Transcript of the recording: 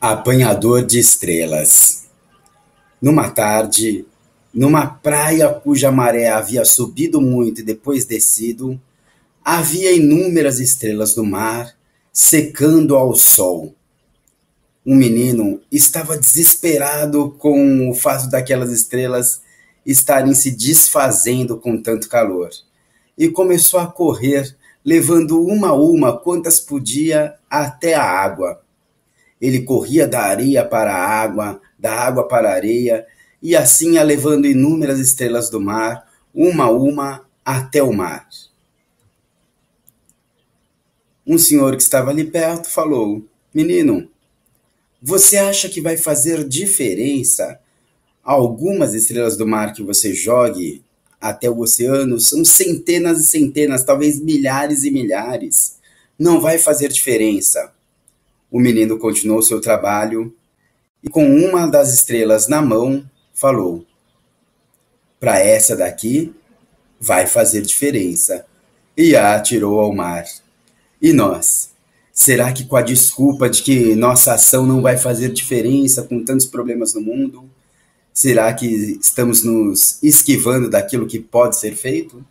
Apanhador de estrelas. Numa tarde, numa praia cuja maré havia subido muito e depois descido, havia inúmeras estrelas do mar secando ao sol. Um menino estava desesperado com o fato daquelas estrelas estarem se desfazendo com tanto calor e começou a correr, levando uma a uma quantas podia até a água ele corria da areia para a água, da água para a areia, e assim ia levando inúmeras estrelas do mar, uma a uma, até o mar. Um senhor que estava ali perto falou: Menino, você acha que vai fazer diferença algumas estrelas do mar que você jogue até o oceano? São centenas e centenas, talvez milhares e milhares. Não vai fazer diferença. O menino continuou seu trabalho e, com uma das estrelas na mão, falou: Para essa daqui vai fazer diferença. E a atirou ao mar. E nós? Será que com a desculpa de que nossa ação não vai fazer diferença com tantos problemas no mundo? Será que estamos nos esquivando daquilo que pode ser feito?